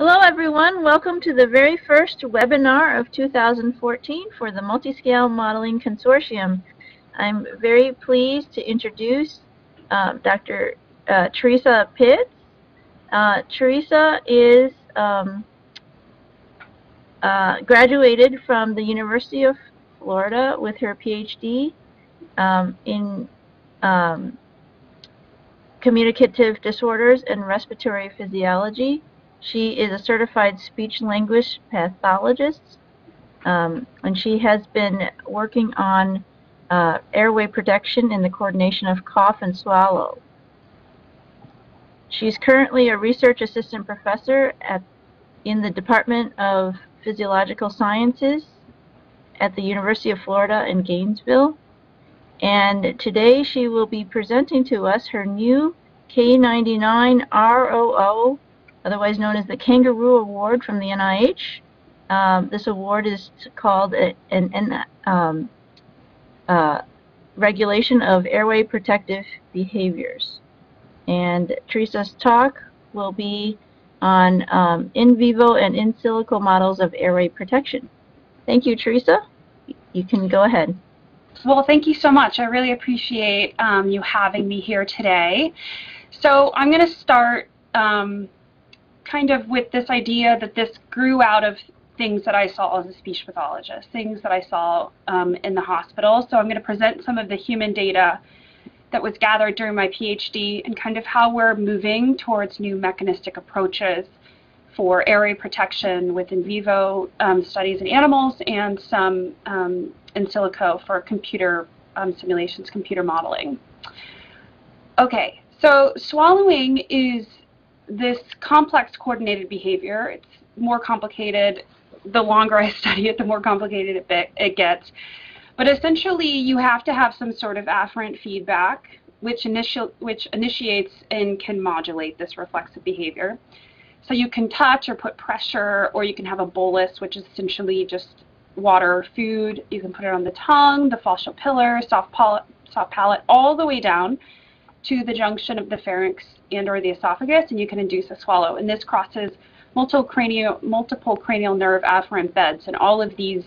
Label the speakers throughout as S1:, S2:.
S1: Hello everyone, welcome to the very first webinar of 2014 for the Multiscale Modeling Consortium. I'm very pleased to introduce uh, Dr. Uh, Teresa Pitts. Uh, Teresa is um, uh, graduated from the University of Florida with her PhD um, in um, communicative disorders and respiratory physiology. She is a certified speech language pathologist, um, and she has been working on uh, airway protection in the coordination of cough and swallow. She's currently a research assistant professor at, in the Department of Physiological Sciences at the University of Florida in Gainesville. And today she will be presenting to us her new K99 ROO otherwise known as the Kangaroo Award from the NIH. Um, this award is called an, an um, uh, regulation of airway protective behaviors. And Teresa's talk will be on um, in vivo and in silico models of airway protection. Thank you, Teresa. You can go ahead.
S2: Well, thank you so much. I really appreciate um, you having me here today. So I'm going to start um, kind of with this idea that this grew out of things that I saw as a speech pathologist, things that I saw um, in the hospital. So I'm going to present some of the human data that was gathered during my PhD and kind of how we're moving towards new mechanistic approaches for airway protection with in vivo um, studies in animals and some um, in silico for computer um, simulations, computer modeling. Okay, so swallowing is this complex coordinated behavior, it's more complicated. The longer I study it, the more complicated it, it gets. But essentially, you have to have some sort of afferent feedback, which, initial, which initiates and can modulate this reflexive behavior. So you can touch or put pressure, or you can have a bolus, which is essentially just water or food. You can put it on the tongue, the faucial pillar, soft soft palate, all the way down to the junction of the pharynx and or the esophagus, and you can induce a swallow. And this crosses multiple cranial, multiple cranial nerve afferent beds, and all of these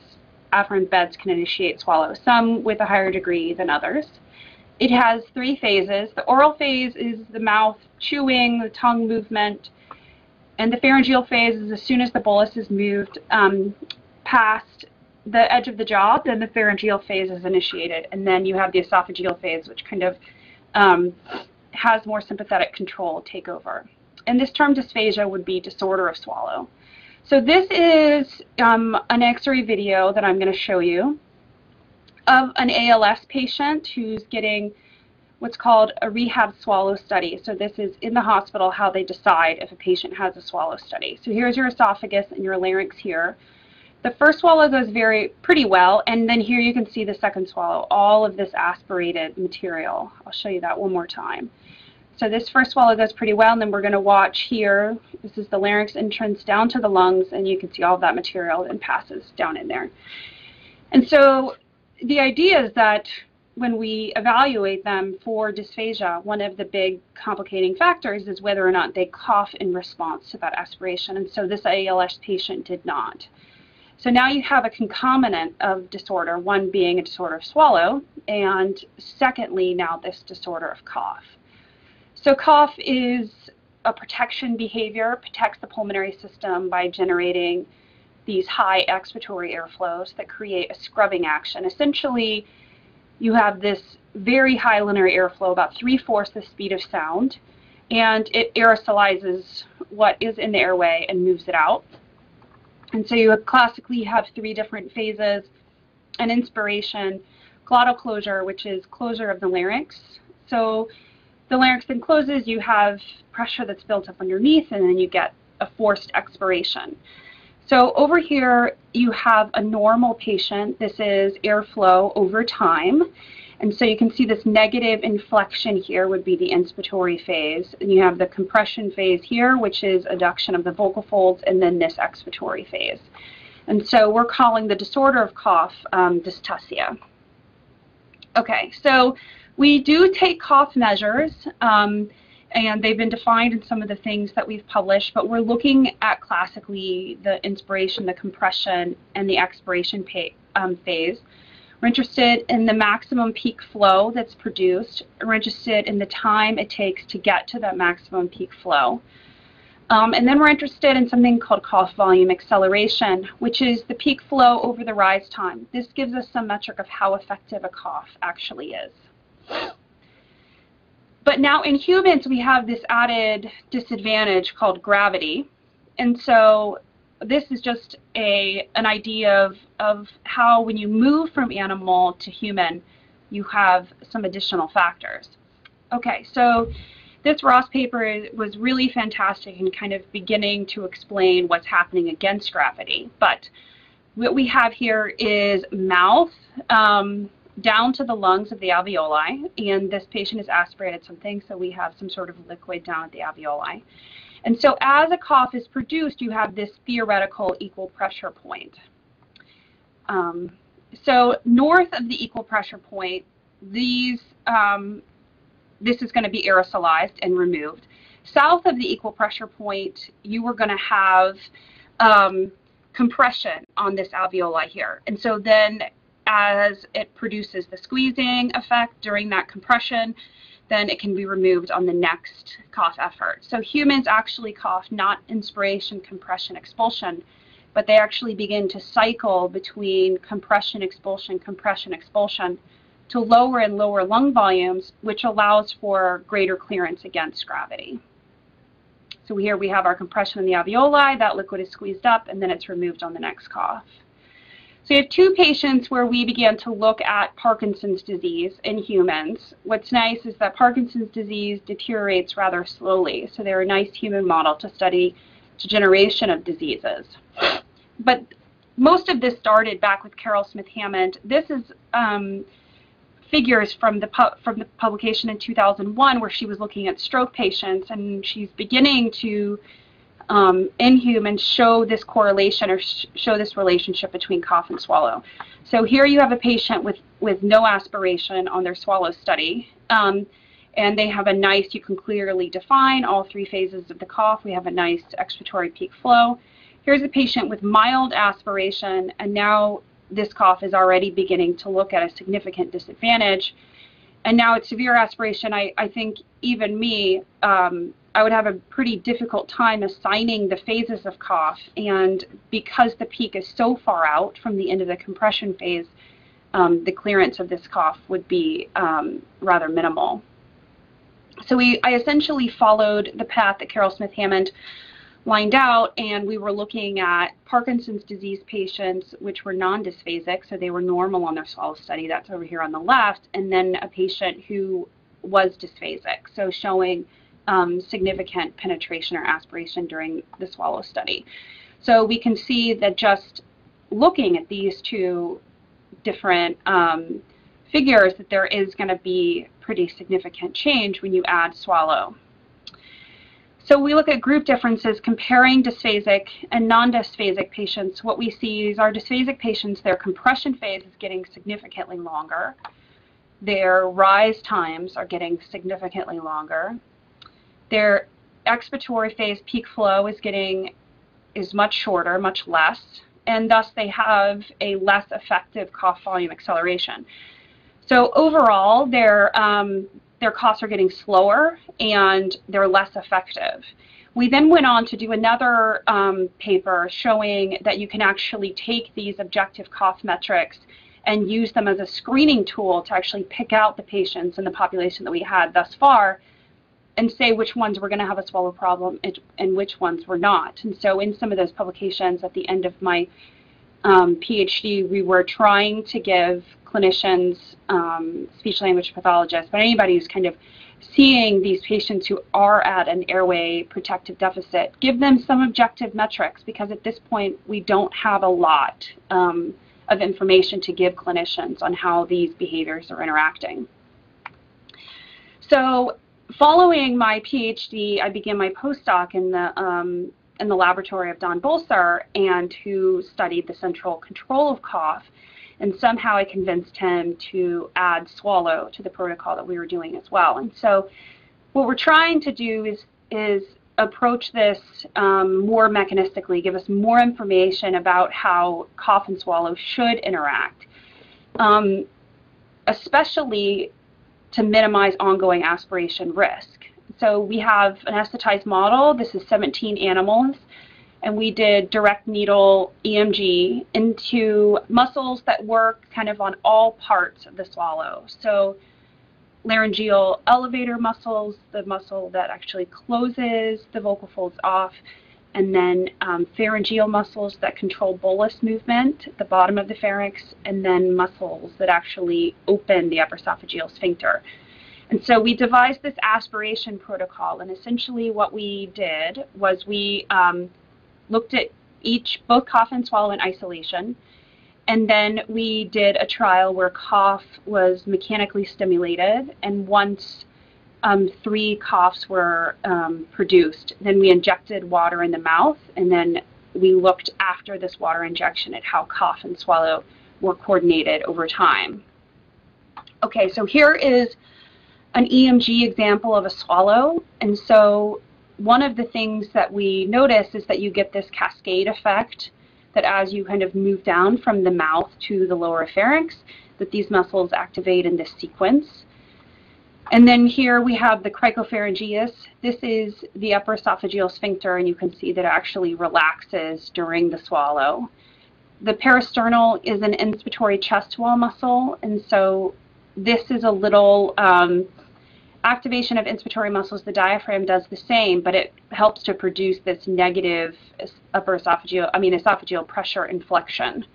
S2: afferent beds can initiate swallow, some with a higher degree than others. It has three phases. The oral phase is the mouth chewing, the tongue movement, and the pharyngeal phase is as soon as the bolus is moved um, past the edge of the jaw, then the pharyngeal phase is initiated, and then you have the esophageal phase, which kind of um, has more sympathetic control take over. And this term dysphagia would be disorder of swallow. So this is um, an x-ray video that I'm going to show you of an ALS patient who's getting what's called a rehab swallow study. So this is in the hospital how they decide if a patient has a swallow study. So here's your esophagus and your larynx here. The first swallow goes very pretty well, and then here you can see the second swallow, all of this aspirated material. I'll show you that one more time. So this first swallow goes pretty well, and then we're going to watch here. This is the larynx entrance down to the lungs, and you can see all of that material and passes down in there. And so the idea is that when we evaluate them for dysphagia, one of the big complicating factors is whether or not they cough in response to that aspiration. And so this ALS patient did not. So now you have a concomitant of disorder, one being a disorder of swallow, and secondly, now this disorder of cough. So cough is a protection behavior, protects the pulmonary system by generating these high expiratory airflows that create a scrubbing action. Essentially, you have this very high linear airflow, about three-fourths the speed of sound, and it aerosolizes what is in the airway and moves it out. And so you classically have three different phases, an inspiration, glottal closure, which is closure of the larynx. So the larynx then closes, you have pressure that's built up underneath, and then you get a forced expiration. So over here, you have a normal patient. This is airflow over time. And so you can see this negative inflection here would be the inspiratory phase. And you have the compression phase here, which is adduction of the vocal folds, and then this expiratory phase. And so we're calling the disorder of cough um. Okay, so we do take cough measures. Um, and they've been defined in some of the things that we've published, but we're looking at classically the inspiration, the compression, and the expiration um, phase. We're interested in the maximum peak flow that's produced. We're interested in the time it takes to get to that maximum peak flow. Um, and then we're interested in something called cough volume acceleration, which is the peak flow over the rise time. This gives us some metric of how effective a cough actually is. But now in humans, we have this added disadvantage called gravity. And so this is just a, an idea of, of how when you move from animal to human, you have some additional factors. Okay, so this Ross paper was really fantastic in kind of beginning to explain what's happening against gravity. But what we have here is mouth um, down to the lungs of the alveoli, and this patient has aspirated something, so we have some sort of liquid down at the alveoli. And so as a cough is produced, you have this theoretical equal pressure point. Um, so north of the equal pressure point, these um, this is going to be aerosolized and removed. South of the equal pressure point, you are going to have um, compression on this alveoli here. And so then as it produces the squeezing effect during that compression, then it can be removed on the next cough effort. So humans actually cough not inspiration, compression, expulsion, but they actually begin to cycle between compression, expulsion, compression, expulsion to lower and lower lung volumes, which allows for greater clearance against gravity. So here we have our compression in the alveoli, that liquid is squeezed up, and then it's removed on the next cough. So we have two patients where we began to look at Parkinson's disease in humans. What's nice is that Parkinson's disease deteriorates rather slowly, so they're a nice human model to study degeneration of diseases. But most of this started back with Carol Smith Hammond. This is um, figures from the from the publication in 2001 where she was looking at stroke patients and she's beginning to um, in humans show this correlation or sh show this relationship between cough and swallow. So here you have a patient with, with no aspiration on their swallow study. Um, and they have a nice, you can clearly define all three phases of the cough. We have a nice expiratory peak flow. Here's a patient with mild aspiration, and now this cough is already beginning to look at a significant disadvantage. And now it's severe aspiration. I, I think even me, um, I would have a pretty difficult time assigning the phases of cough. And because the peak is so far out from the end of the compression phase, um, the clearance of this cough would be um, rather minimal. So we, I essentially followed the path that Carol Smith Hammond lined out and we were looking at Parkinson's disease patients which were non-dysphagic, so they were normal on their swallow study, that's over here on the left, and then a patient who was dysphagic, so showing um, significant penetration or aspiration during the swallow study. So we can see that just looking at these two different um, figures that there is going to be pretty significant change when you add swallow. So we look at group differences comparing dysphagic and non-dysphagic patients. What we see is our dysphagic patients, their compression phase is getting significantly longer. Their rise times are getting significantly longer. Their expiratory phase peak flow is getting is much shorter, much less, and thus they have a less effective cough volume acceleration. So overall, their um, their coughs are getting slower and they're less effective. We then went on to do another um, paper showing that you can actually take these objective cough metrics and use them as a screening tool to actually pick out the patients in the population that we had thus far and say which ones were going to have a swallow problem and, and, which ones were not. And so in some of those publications at the end of my um, PhD, we were trying to give clinicians, um, speech language pathologists, but anybody who's kind of seeing these patients who are at an airway protective deficit, give them some objective metrics because at this point we don't have a lot um, of information to give clinicians on how these behaviors are interacting. So following my PhD, I began my postdoc in the um, in the laboratory of Don Bolser and who studied the central control of cough and somehow I convinced him to add swallow to the protocol that we were doing as well. And so what we're trying to do is, is approach this um, more mechanistically, give us more information about how cough and swallow should interact, um, especially to minimize ongoing aspiration risk. So we have an anesthetized model. This is 17 animals. And we did direct needle EMG into muscles that work kind of on all parts of the swallow. So laryngeal elevator muscles, the muscle that actually closes the vocal folds off, and then um, pharyngeal muscles that control bolus movement the bottom of the pharynx, and then muscles that actually open the upper esophageal sphincter. And so we devised this aspiration protocol, and essentially what we did was we um, looked at each, both cough and swallow in isolation, and then we did a trial where cough was mechanically stimulated, and once um, three coughs were um, produced, then we injected water in the mouth, and then we looked after this water injection at how cough and swallow were coordinated over time. Okay, so here is an EMG example of a swallow, and so one of the things that we notice is that you get this cascade effect that as you kind of move down from the mouth to the lower pharynx, that these muscles activate in this sequence. And then here we have the cricopharyngeus. This is the upper esophageal sphincter, and you can see that it actually relaxes during the swallow. The parasternal is an inspiratory chest wall muscle, and so this is a little um, activation of inspiratory muscles, the diaphragm does the same, but it helps to produce this negative upper esophageal, I mean esophageal pressure inflection.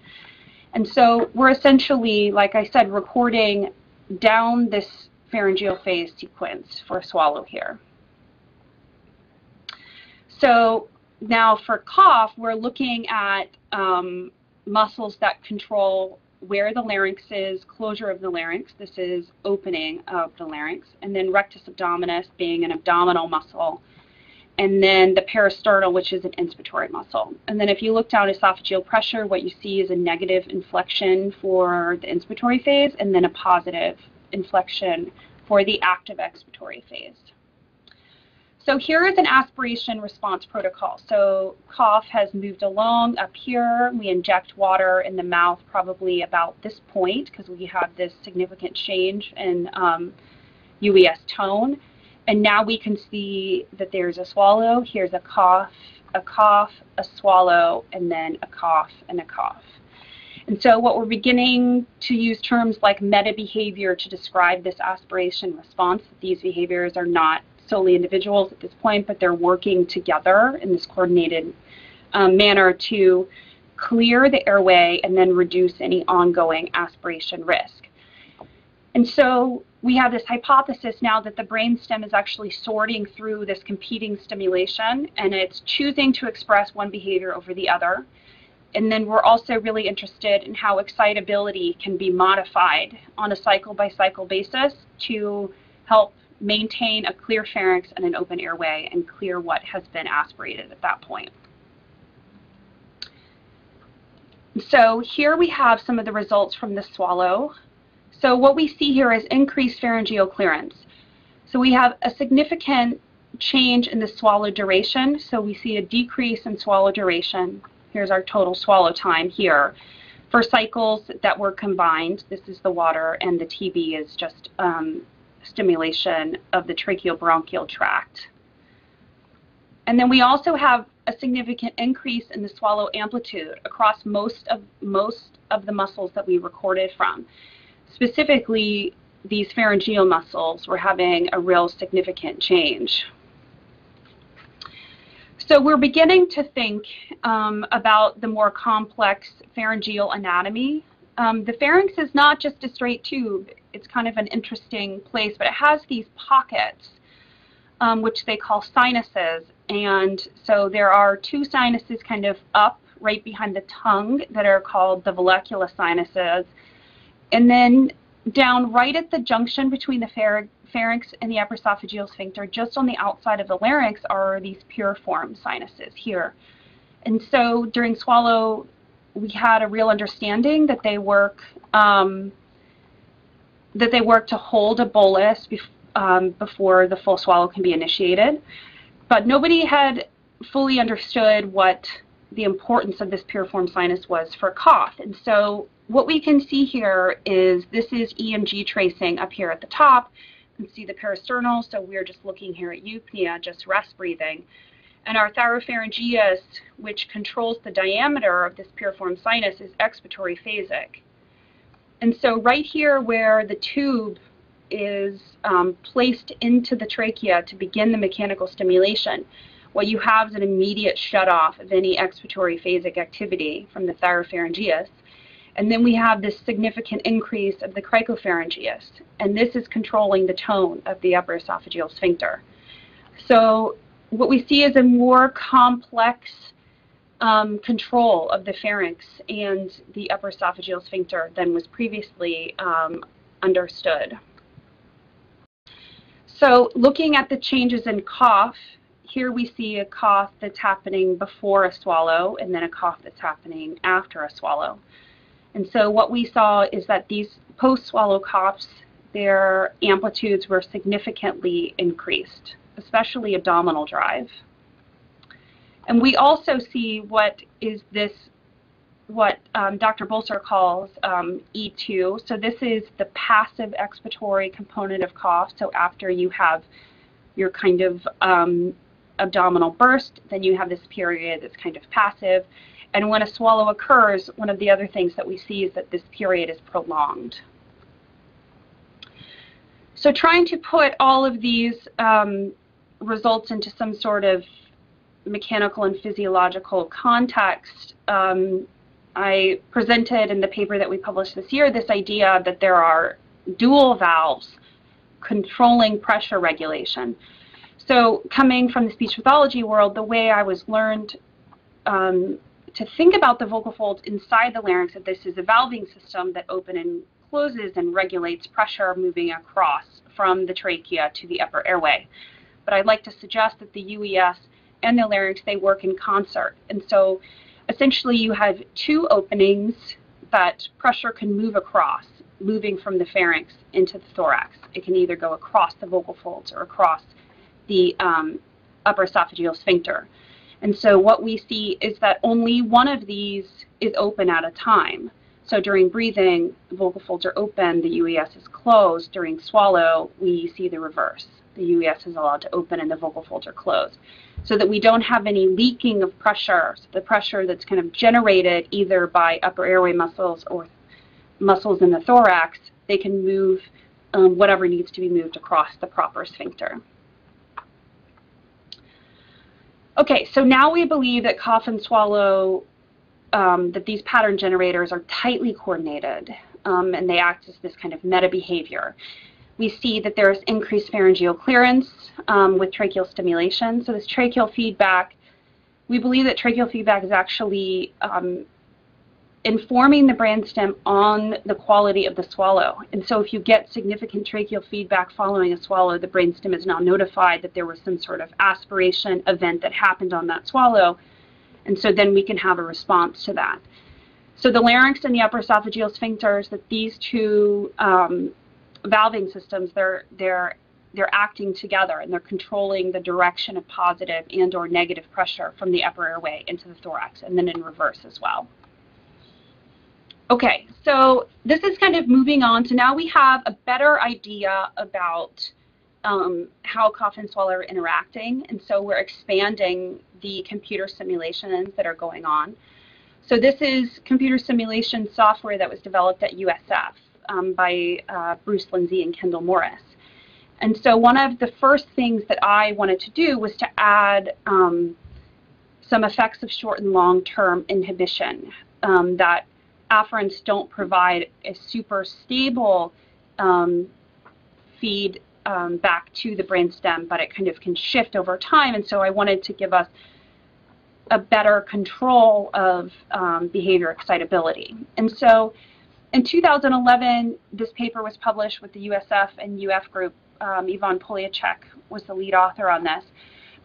S2: And so we're essentially, like I said, recording down this pharyngeal phase sequence for swallow here. So now for cough, we're looking at um, muscles that control where the larynx is, closure of the larynx. This is opening of the larynx. And then rectus abdominis being an abdominal muscle. And then the parasternal, which is an inspiratory muscle. And then if you look down esophageal pressure, what you see is a negative inflection for the inspiratory phase and then a positive inflection for the active expiratory phase. So here is an aspiration response protocol. So cough has moved along up here. We inject water in the mouth probably about this point because we have this significant change in um, UES tone. And now we can see that there's a swallow. Here's a cough, a cough, a swallow, and then a cough and a cough. And so what we're beginning to use terms like meta behavior to describe this aspiration response, that these behaviors are not solely individuals at this point, but they're working together in this coordinated um, manner to clear the airway and then reduce any ongoing aspiration risk. And so we have this hypothesis now that the brainstem is actually sorting through this competing stimulation and it's choosing to express one behavior over the other. And then we're also really interested in how excitability can be modified on a cycle by cycle basis to help maintain a clear pharynx and an open airway and clear what has been aspirated at that point. So here we have some of the results from the swallow. So what we see here is increased pharyngeal clearance. So we have a significant change in the swallow duration. So we see a decrease in swallow duration. Here's our total swallow time here. For cycles that were combined, this is the water and the TB is just um, stimulation of the tracheobronchial tract. And then we also have a significant increase in the swallow amplitude across most of most of the muscles that we recorded from. Specifically, these pharyngeal muscles were having a real significant change. So we're beginning to think um, about the more complex pharyngeal anatomy. Um, the pharynx is not just a straight tube it's kind of an interesting place, but it has these pockets, um, which they call sinuses. And so there are two sinuses kind of up right behind the tongue that are called the vallecula sinuses. And then down right at the junction between the pharynx and the esophageal sphincter, just on the outside of the larynx, are these piriform sinuses here. And so during swallow, we had a real understanding that they work um, that they work to hold a bolus um, before the full swallow can be initiated. But nobody had fully understood what the importance of this piriform sinus was for cough. And so what we can see here is this is EMG tracing up here at the top. Can see the parasternal, so we're just looking here at eupnea, just rest breathing. And our thyropharyngeus, which controls the diameter of this piriform sinus, is expiratory phasic. And so right here where the tube is um, placed into the trachea to begin the mechanical stimulation, what you have is an immediate shutoff of any expiratory phasic activity from the thyropharyngeus. And then we have this significant increase of the cricopharyngeus, and this is controlling the tone of the upper esophageal sphincter. So what we see is a more complex um, control of the pharynx and the upper esophageal sphincter than was previously um, understood. So looking at the changes in cough, here we see a cough that's happening before a swallow and then a cough that's happening after a swallow. And so what we saw is that these post-swallow coughs, their amplitudes were significantly increased, especially abdominal drive. And we also see what is this, what um, Dr. Bolser calls um, E2. So this is the passive expiratory component of cough. So after you have your kind of um, abdominal burst, then you have this period that's kind of passive. And when a swallow occurs, one of the other things that we see is that this period is prolonged. So trying to put all of these um, results into some sort of mechanical and physiological context, um, I presented in the paper that we published this year this idea that there are dual valves controlling pressure regulation. So coming from the speech pathology world, the way I was learned um, to think about the vocal folds inside the larynx, that this is a valving system that open and closes and regulates pressure moving across from the trachea to the upper airway. But I'd like to suggest that the UES and the larynx, they work in concert. And so essentially you have two openings that pressure can move across, moving from the pharynx into the thorax. It can either go across the vocal folds or across the um, upper esophageal sphincter. And so what we see is that only one of these is open at a time. So during breathing, the vocal folds are open, the UES is closed. During swallow, we see the reverse. The UES is allowed to open and the vocal folds are closed so that we don't have any leaking of pressure, so the pressure that's kind of generated either by upper airway muscles or muscles in the thorax, they can move um, whatever needs to be moved across the proper sphincter. Okay, so now we believe that cough and swallow, um, that these pattern generators are tightly coordinated um, and they act as this kind of meta behavior we see that there's increased pharyngeal clearance um, with tracheal stimulation. So this tracheal feedback, we believe that tracheal feedback is actually um, informing the brainstem on the quality of the swallow. And so if you get significant tracheal feedback following a swallow, the brainstem is now notified that there was some sort of aspiration event that happened on that swallow. And so then we can have a response to that. So the larynx and the upper esophageal sphincters, that these two um, valving systems, they're, they're, they're acting together and they're controlling the direction of positive and or negative pressure from the upper airway into the thorax and then in reverse as well. Okay, so this is kind of moving on. So now we have a better idea about um, how cough and swallow are interacting. And so we're expanding the computer simulations that are going on. So this is computer simulation software that was developed at USF um, by uh, Bruce Lindsey and Kendall Morris. And so one of the first things that I wanted to do was to add um, some effects of short and long-term inhibition um, that afferents don't provide a super stable um, feed um, back to the brainstem, but it kind of can shift over time. And so I wanted to give us a better control of um, behavior excitability. And so in 2011, this paper was published with the USF and UF group. Um, Ivan Poliacek was the lead author on this.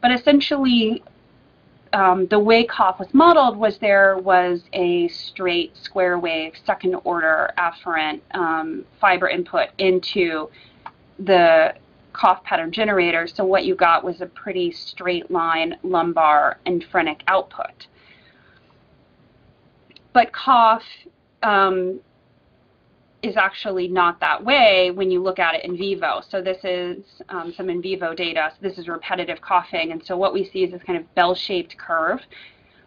S2: But essentially, um, the way cough was modeled was there was a straight square wave second order afferent um, fiber input into the cough pattern generator, so what you got was a pretty straight line lumbar and phrenic output. But cough um, is actually not that way when you look at it in vivo. So this is um, some in vivo data. So this is repetitive coughing. And so what we see is this kind of bell-shaped curve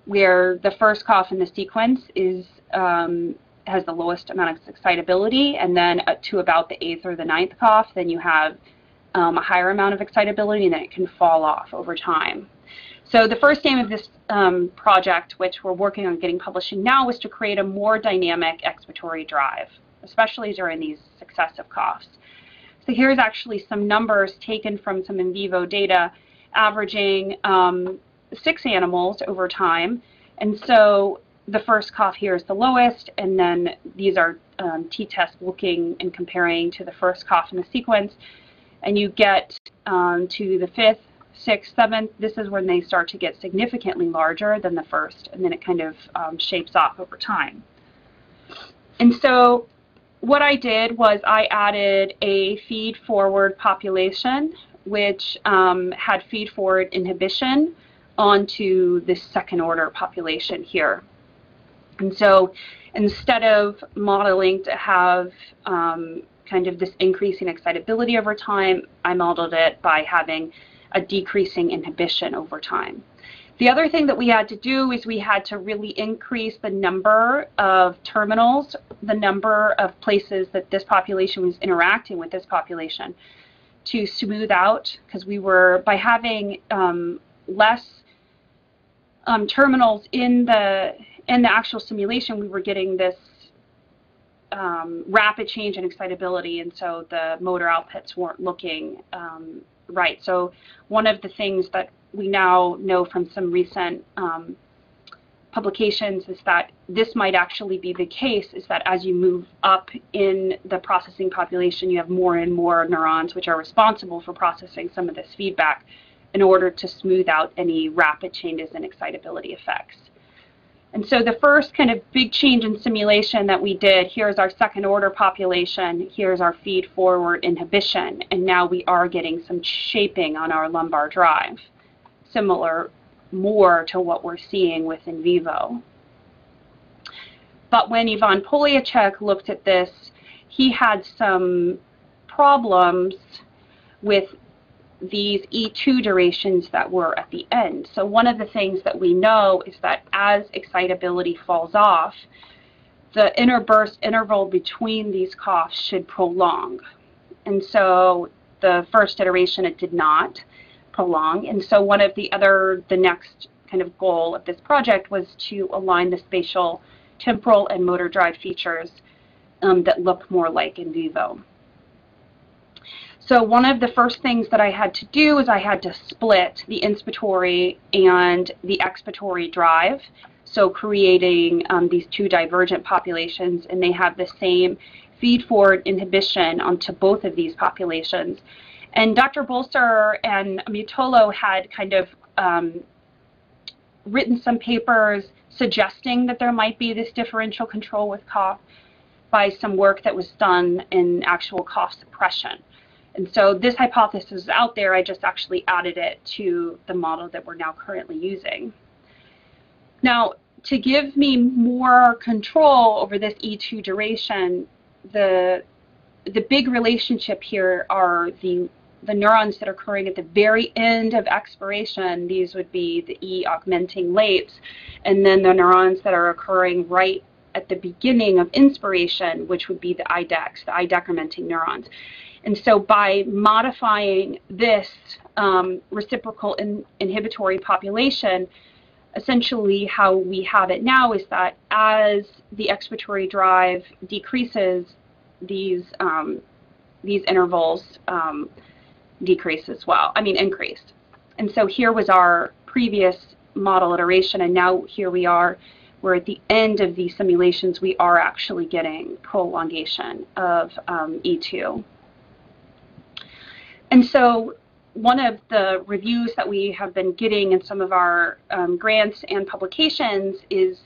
S2: where the first cough in the sequence is um, has the lowest amount of excitability, and then to about the eighth or the ninth cough, then you have um, a higher amount of excitability, and then it can fall off over time. So the first aim of this um, project, which we're working on getting publishing now, was to create a more dynamic expiratory drive especially during these successive coughs. So here's actually some numbers taken from some in vivo data averaging um, six animals over time. And so the first cough here is the lowest, and then these are um, t-tests looking and comparing to the first cough in the sequence. And you get um, to the fifth, sixth, seventh. This is when they start to get significantly larger than the first, and then it kind of um, shapes off over time. And so what I did was I added a feed-forward population, which um, had feed-forward inhibition onto this second-order population here. And so instead of modeling to have um, kind of this increasing excitability over time, I modeled it by having a decreasing inhibition over time. The other thing that we had to do is we had to really increase the number of terminals, the number of places that this population was interacting with this population to smooth out because we were, by having um, less um, terminals in the, in the actual simulation, we were getting this um, rapid change in excitability and so the motor outputs weren't looking um, right. So one of the things that we now know from some recent um, publications is that this might actually be the case is that as you move up in the processing population you have more and more neurons which are responsible for processing some of this feedback in order to smooth out any rapid changes in excitability effects. And so the first kind of big change in simulation that we did, here's our second order population, here's our feed forward inhibition, and now we are getting some shaping on our lumbar drive similar more to what we're seeing with in vivo. But when Ivan Poliacek looked at this, he had some problems with these E2 durations that were at the end. So one of the things that we know is that as excitability falls off, the interburst interval between these coughs should prolong. And so the first iteration it did not prolong. And so one of the other, the next kind of goal of this project was to align the spatial, temporal, and motor drive features um, that look more like in vivo. So one of the first things that I had to do is I had to split the inspiratory and the expiratory drive. So creating um, these two divergent populations and they have the same feed-forward inhibition onto both of these populations. And Dr. Bolser and Mutolo had kind of um, written some papers suggesting that there might be this differential control with cough by some work that was done in actual cough suppression. And so this hypothesis is out there. I just actually added it to the model that we're now currently using. Now, to give me more control over this E2 duration, the, the big relationship here are the the neurons that are occurring at the very end of expiration, these would be the E augmenting lates, and then the neurons that are occurring right at the beginning of inspiration, which would be the IDEX, the I decrementing neurons. And so by modifying this um, reciprocal in inhibitory population, essentially how we have it now is that as the expiratory drive decreases, these um, these intervals um, decrease as well, I mean increased. And so here was our previous model iteration, and now here we are, We're at the end of these simulations we are actually getting prolongation of um, E2. And so one of the reviews that we have been getting in some of our um, grants and publications is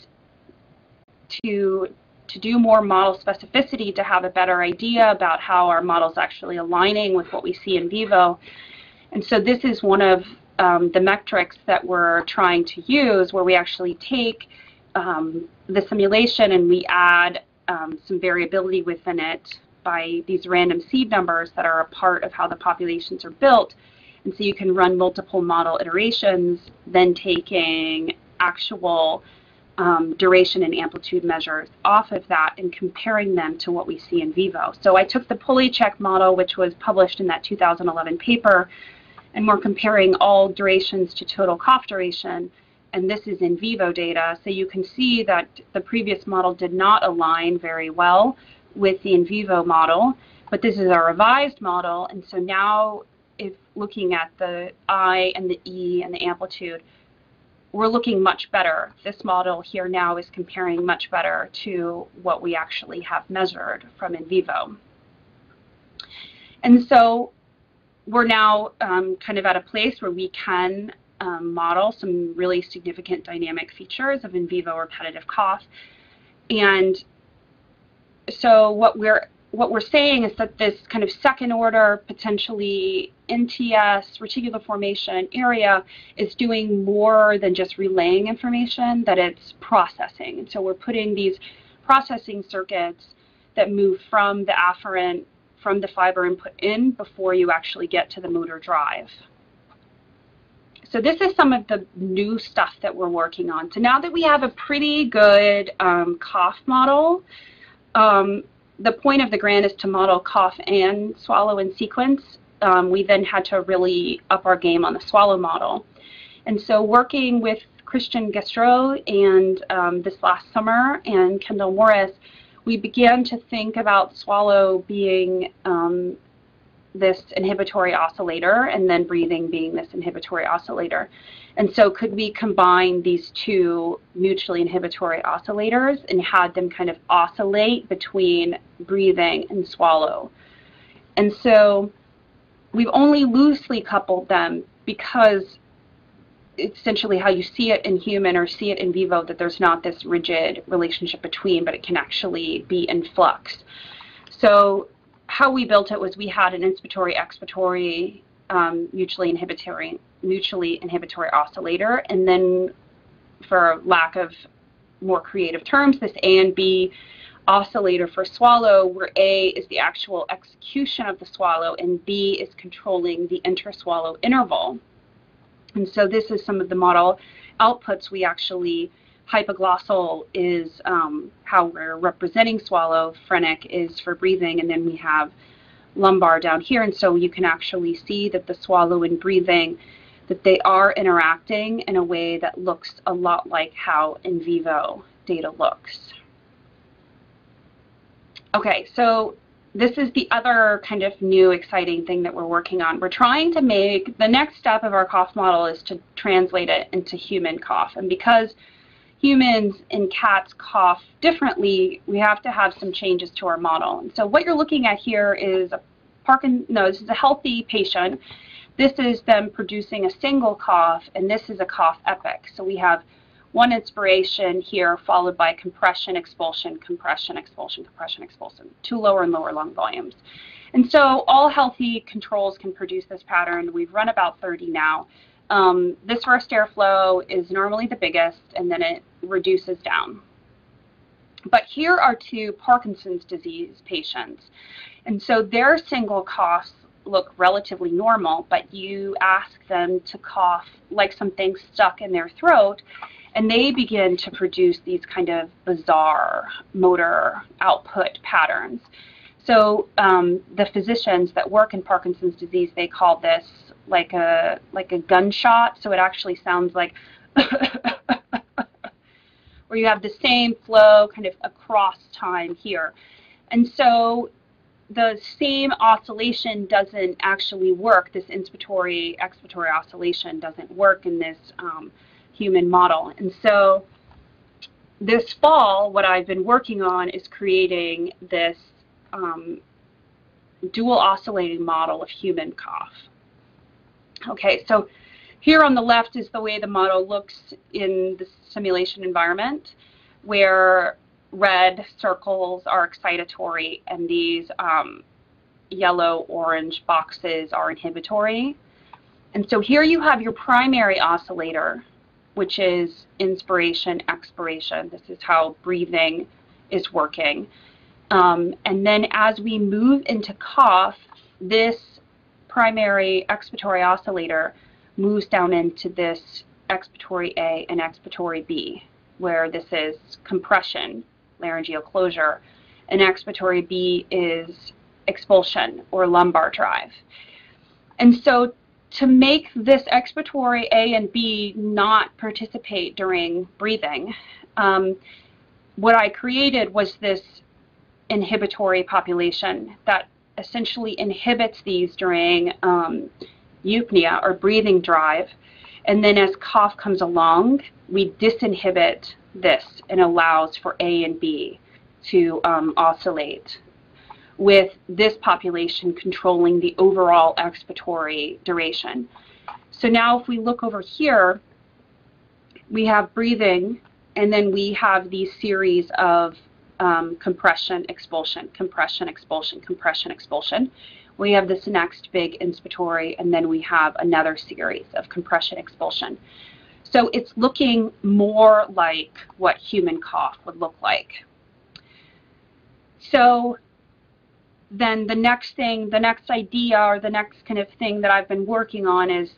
S2: to to do more model specificity to have a better idea about how our model's actually aligning with what we see in vivo. And so this is one of um, the metrics that we're trying to use where we actually take um, the simulation and we add um, some variability within it by these random seed numbers that are a part of how the populations are built. And so you can run multiple model iterations, then taking actual um, duration and amplitude measures off of that and comparing them to what we see in vivo. So I took the Poliacek model, which was published in that 2011 paper, and we're comparing all durations to total cough duration, and this is in vivo data. So you can see that the previous model did not align very well with the in vivo model, but this is our revised model, and so now if looking at the I and the E and the amplitude, we're looking much better. This model here now is comparing much better to what we actually have measured from in vivo. And so we're now um, kind of at a place where we can um, model some really significant dynamic features of in vivo repetitive cough. And so what we're what we're saying is that this kind of second order, potentially NTS, reticular formation area is doing more than just relaying information, that it's processing. And so we're putting these processing circuits that move from the afferent, from the fiber input in before you actually get to the motor drive. So this is some of the new stuff that we're working on. So now that we have a pretty good um, cough model, um, the point of the grant is to model cough and swallow in sequence. Um, we then had to really up our game on the swallow model. And so working with Christian Gestreau and um, this last summer and Kendall Morris, we began to think about swallow being um, this inhibitory oscillator and then breathing being this inhibitory oscillator. And so could we combine these two mutually inhibitory oscillators and had them kind of oscillate between breathing and swallow? And so we've only loosely coupled them because essentially how you see it in human or see it in vivo that there's not this rigid relationship between, but it can actually be in flux. So how we built it was we had an inspiratory expiratory um, mutually inhibitory mutually inhibitory oscillator, and then for lack of more creative terms, this A and B oscillator for swallow, where A is the actual execution of the swallow and B is controlling the interswallow interval. And so this is some of the model outputs we actually, hypoglossal is um, how we're representing swallow, phrenic is for breathing, and then we have lumbar down here. And so you can actually see that the swallow and breathing, that they are interacting in a way that looks a lot like how in vivo data looks. Okay, so this is the other kind of new exciting thing that we're working on. We're trying to make, the next step of our cough model is to translate it into human cough. And because humans and cats cough differently, we have to have some changes to our model. And so what you're looking at here is a Parkin, no, this is a healthy patient. This is them producing a single cough, and this is a cough epoch. So we have one inspiration here followed by compression, expulsion, compression, expulsion, compression, expulsion, to lower and lower lung volumes. And so all healthy controls can produce this pattern. We've run about 30 now. Um, this first airflow is normally the biggest, and then it reduces down. But here are two Parkinson's disease patients. And so their single coughs look relatively normal, but you ask them to cough like something stuck in their throat, and they begin to produce these kind of bizarre motor output patterns. So um, the physicians that work in Parkinson's disease, they call this like a like a gunshot. So it actually sounds like where you have the same flow kind of across time here. And so the same oscillation doesn't actually work. This inspiratory expiratory oscillation doesn't work in this um, human model. And so this fall, what I've been working on is creating this um, dual oscillating model of human cough. Okay, so here on the left is the way the model looks in the simulation environment, where red circles are excitatory and these um, yellow orange boxes are inhibitory. And so here you have your primary oscillator, which is inspiration, expiration. This is how breathing is working. Um, and then as we move into cough, this primary expiratory oscillator moves down into this expiratory A and expiratory B, where this is compression, laryngeal closure, and expiratory B is expulsion or lumbar drive. And so to make this expiratory A and B not participate during breathing, um, what I created was this inhibitory population that essentially inhibits these during um, eupnea or breathing drive. And then as cough comes along, we disinhibit this and allows for A and B to um, oscillate with this population controlling the overall expiratory duration. So now if we look over here, we have breathing, and then we have these series of um, compression, expulsion, compression, expulsion, compression, expulsion. We have this next big inspiratory, and then we have another series of compression, expulsion. So it's looking more like what human cough would look like. So then the next thing, the next idea or the next kind of thing that I've been working on is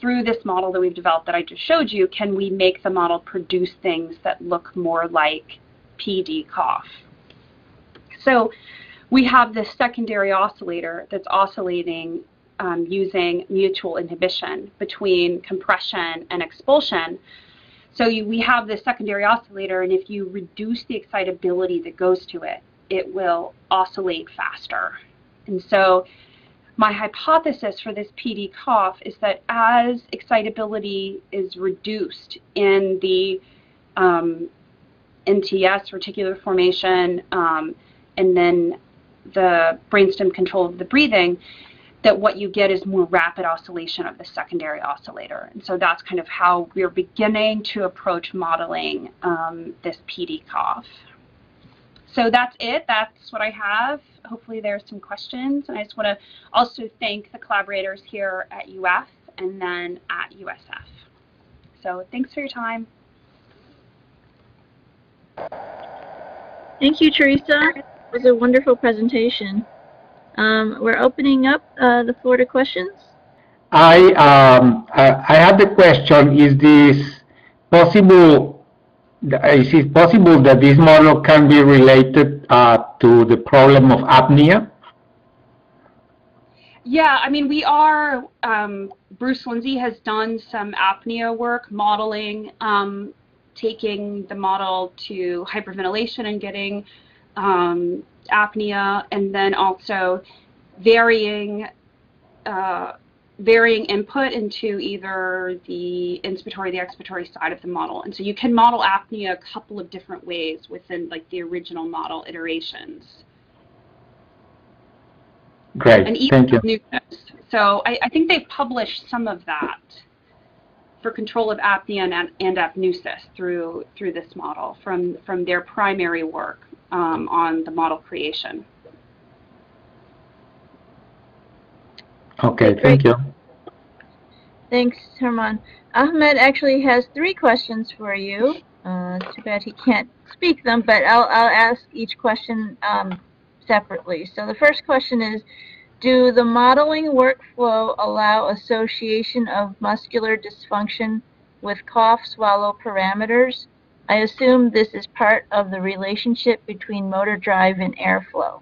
S2: through this model that we've developed that I just showed you, can we make the model produce things that look more like PD cough? So we have this secondary oscillator that's oscillating um, using mutual inhibition between compression and expulsion. So you, we have this secondary oscillator, and if you reduce the excitability that goes to it, it will oscillate faster. And so my hypothesis for this PD cough is that as excitability is reduced in the um, NTS reticular formation um, and then the brainstem control of the breathing, that what you get is more rapid oscillation of the secondary oscillator. And so that's kind of how we're beginning to approach modeling um, this PD cough so that's it. That's what I have. Hopefully there's some questions. And I just want to also thank the collaborators here at UF and then at USF. So thanks for your time.
S1: Thank you, Teresa. It was a wonderful presentation. Um, we're opening up uh, the floor to questions.
S3: I um, I, I have the question: Is this possible is it possible that this model can be related uh, to the problem of apnea?
S2: Yeah, I mean, we are, um, Bruce Lindsey has done some apnea work modeling, um, taking the model to hyperventilation and getting um, apnea, and then also varying uh, varying input into either the inspiratory, the expiratory side of the model. And so you can model apnea a couple of different ways within like the original model iterations.
S3: Great, and thank you.
S2: So I, I, think they've published some of that for control of apnea and, and apneusis through through this model from from their primary work um, on the model creation.
S3: Okay, thank you.
S1: Thanks, Herman. Ahmed actually has three questions for you. Uh, too bad he can't speak them, but I'll, I'll ask each question um, separately. So the first question is, do the modeling workflow allow association of muscular dysfunction with cough swallow parameters? I assume this is part of the relationship between motor drive and airflow.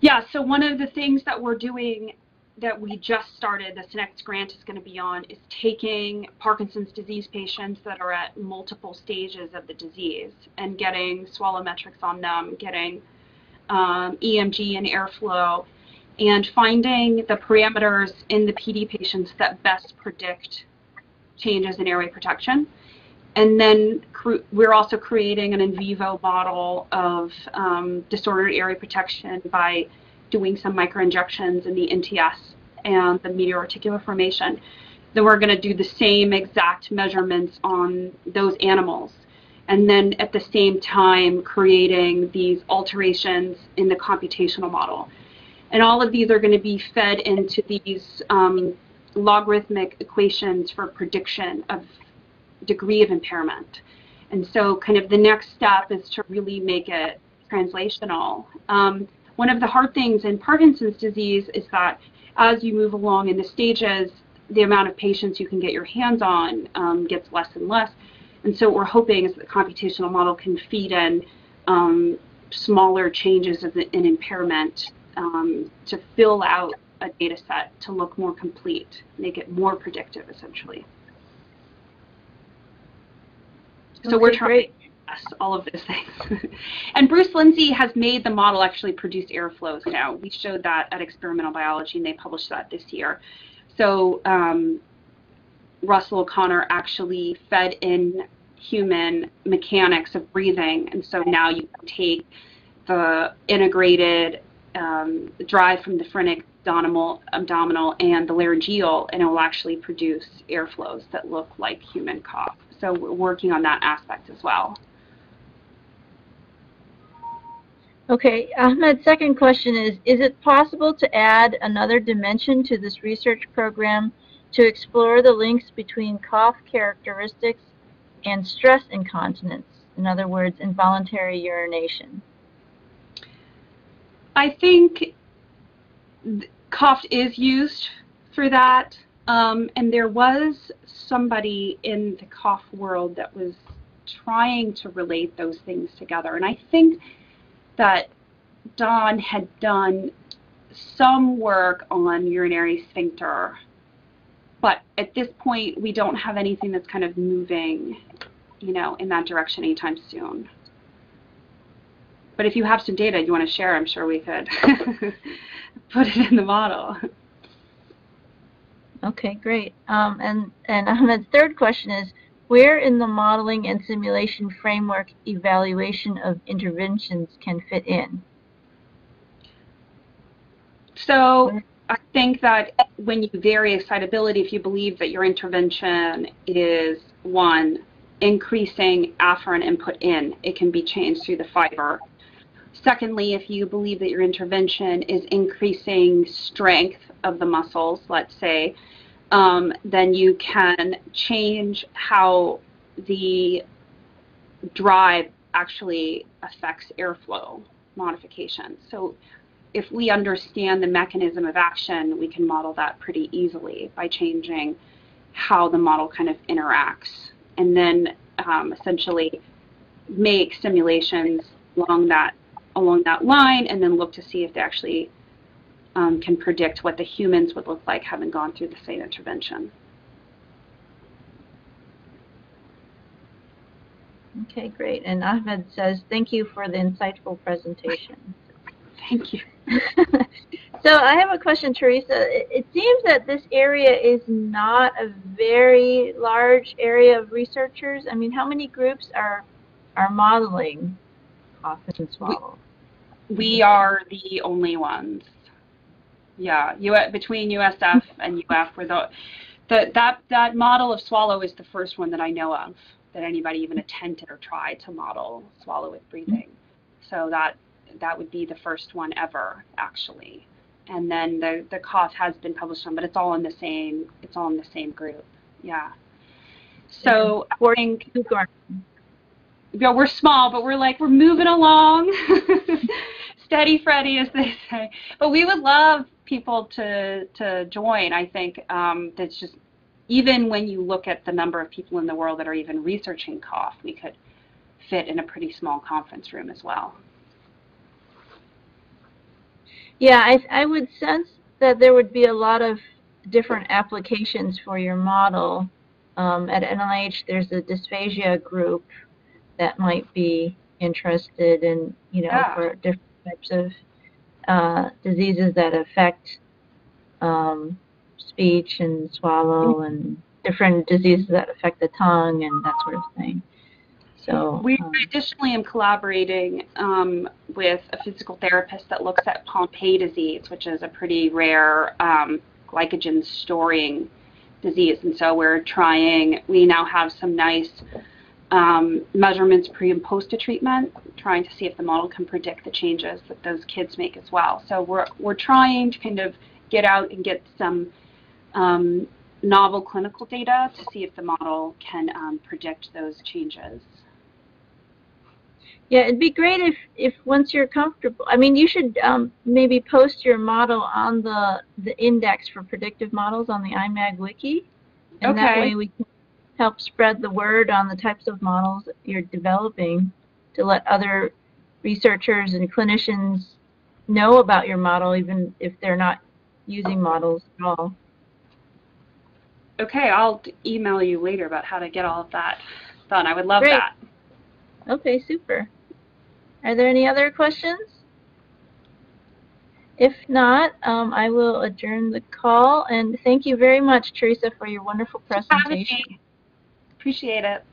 S2: Yeah, so one of the things that we're doing that we just started, this next grant is going to be on, is taking Parkinson's disease patients that are at multiple stages of the disease and getting swallow metrics on them, getting um, EMG and airflow, and finding the parameters in the PD patients that best predict changes in airway protection. And then we're also creating an in vivo model of um, disordered airway protection by doing some microinjections in the NTS and the medial reticular formation. Then we're going to do the same exact measurements on those animals. And then at the same time creating these alterations in the computational model. And all of these are going to be fed into these um, logarithmic equations for prediction of degree of impairment. And so kind of the next step is to really make it translational. Um, one of the hard things in Parkinson's disease is that as you move along in the stages, the amount of patients you can get your hands on um, gets less and less. And so what we're hoping is that the computational model can feed in um, smaller changes in impairment um, to fill out a data set to look more complete, make it more predictive essentially. So we're trying great. all of those things. and Bruce Lindsey has made the model actually produce airflows now. We showed that at Experimental Biology and they published that this year. So um, Russell O'Connor actually fed in human mechanics of breathing. And so now you can take the integrated um, drive from the phrenic abdominal, abdominal and the laryngeal, and it will actually produce airflows that look like human cough. So we're working on that aspect as well.
S1: Okay, Ahmed, second question is, is it possible to add another dimension to this research program to explore the links between cough characteristics and stress incontinence? In other words, involuntary urination.
S2: I think cough is used for that. Um, and there was somebody in the cough world that was trying to relate those things together. And I think that Don had done some work on urinary sphincter, but at this point we don't have anything that's kind of moving, you know, in that direction anytime soon. But if you have some data you want to share, I'm sure we could put it in the model.
S1: Okay, great. Um, and, and Ahmed's third question is, where in the modeling and simulation framework evaluation of interventions can fit in?
S2: So I think that when you vary excitability, if you believe that your intervention is one, increasing afferent input in, it can be changed through the fiber. Secondly, if you believe that your intervention is increasing strength of the muscles, let's say, um, then you can change how the drive actually affects airflow modification. So if we understand the mechanism of action, we can model that pretty easily by changing how the model kind of interacts. And then um, essentially make simulations along that along that line and then look to see if they actually um, can predict what the humans would look like having gone through the same intervention.
S1: Okay, great. And Ahmed says, thank you for the insightful presentation.
S2: Thank you.
S1: so I have a question, Teresa. It, it seems that this area is not a very large area of researchers. I mean, how many groups are are modeling and swallow?
S2: We, we are the only ones. Yeah, U between USF and UF, where the, the that that model of swallow is the first one that I know of that anybody even attempted or tried to model swallow with breathing. So that that would be the first one ever, actually. And then the the cough has been published on, but it's all in the same it's all in the same group. Yeah. So I think yeah, we're small, but we're like we're moving along. Steady Freddy, as they say. But we would love people to to join. I think um, that's just even when you look at the number of people in the world that are even researching cough, we could fit in a pretty small conference room as well.
S1: Yeah, I, I would sense that there would be a lot of different applications for your model. Um, at NIH, there's a dysphagia group that might be interested in, you know, yeah. for different types of uh, diseases that affect um, speech and swallow mm-hmm. and different diseases that affect the tongue and that sort of thing. So
S2: we um, additionally am collaborating um, with a physical therapist that looks at Pompe disease, which is a pretty rare um, glycogen storing disease. And so we're trying. We now have some nice um, measurements pre and post a treatment, trying to see if the model can predict the changes that those kids make as well. So we're, we're trying to kind of get out and get some um, novel clinical data to see if the model can um, predict those changes.
S1: Yeah, it'd be great if, if once you're comfortable, I mean, you should um, maybe post your model on the, the index for predictive models on the IMAG wiki. And that way we can help spread the word on the types of models that you're developing to let other researchers and clinicians know about your model, even if they're not using models at all.
S2: Okay, I'll email you later about how to get all of that done. I would love
S1: Great.
S2: that.
S1: Okay, super. Are there any other questions? If not, um, I will adjourn the call and thank you very much, Teresa, for your wonderful
S2: Thanks for having
S1: presentation.
S2: Appreciate it.